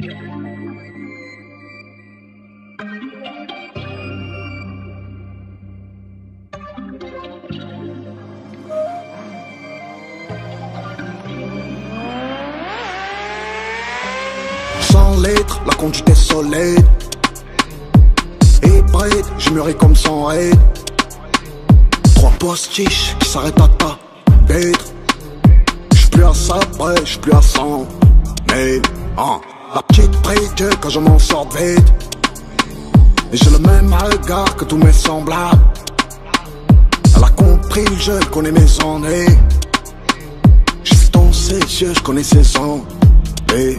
Sans lettres, la conduite est solide. Et prête, je mûris comme sans raid. Trois postiches qui s'arrêtent à ta bête. J'suis plus à ça, ouais, j'suis plus à 100. Mais, hein, la petite bride quand je m'en sors vite. Et j'ai le même regard que tous mes semblables. Elle a compris le jeu, connaît mes ennuis. J'suis dans ses yeux, j'connais ses ennuis.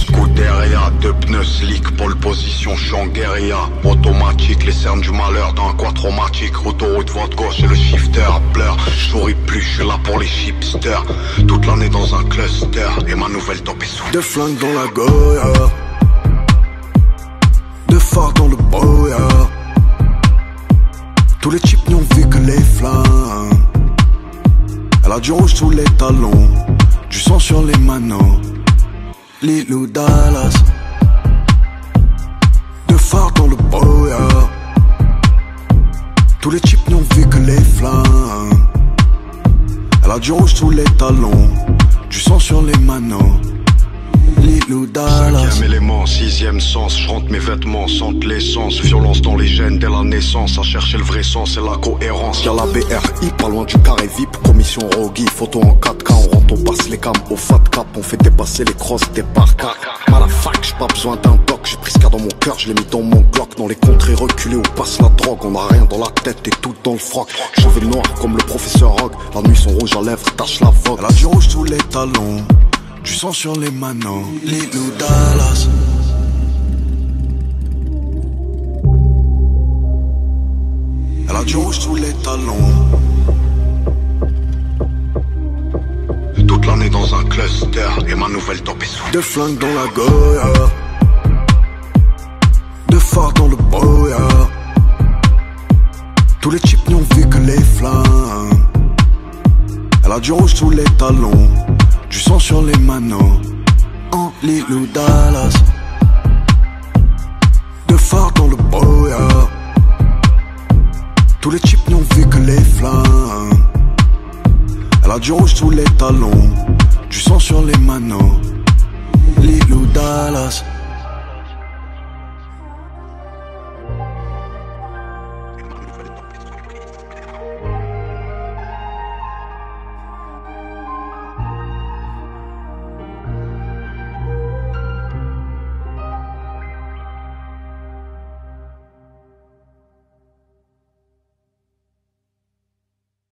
Scuderia, deux pneus slick, pole position, je suis en guérilla Automatique, les cernes du malheur dans un quattromatique Autoroute voie gauche et le shifter pleure Je souris plus, je suis là pour les chipsters Toute l'année dans un cluster Et ma nouvelle top est sous. Deux flingues dans la Goya. Deux phares dans le boya. Tous les types n'ont vu que les flammes Elle a du rouge sous les talons Du sang sur les manos Lilou Dallas Dans le boya. Tous les types n'ont vu que les flammes Elle a du rouge sous les talons Du sang sur les manos Lilou Dallas Cinquième élément, sixième sens, je rentre mes vêtements, sente l'essence, violence dans les gènes dès la naissance, à chercher le vrai sens et la cohérence. Y'a la BRI, pas loin du carré VIP, commission Rogi, photo en 4K, on rentre, on passe les cams au fat cap, on fait dépasser les crosses des parkas. Malafac, j'ai pas besoin d'un doc, j'ai pris ce qu'il dans mon cœur, je l'ai mis dans mon bloc, dans les contrées reculées où passe la drogue, on a rien dans la tête et tout dans le froc. Cheveux noirs comme le professeur Rock, la nuit son rouge à lèvres tâche la vogue. Elle a du rouge sous les talons, du sang sur les manos, Lilou Dallas. Elle a du rouge sous les talons. Toute l'année dans un cluster et ma nouvelle top est. Deux flingues dans la Goya Deux phares dans le boya Tous les types n'ont vu que les flammes Elle a du rouge sous les talons Du sang sur les manos En Lilou Dallas. Deux phares dans le boya Tous les types n'ont vu que les flammes. Elle a du rouge sous les talons. Du sang sur les manos Lilou Dallas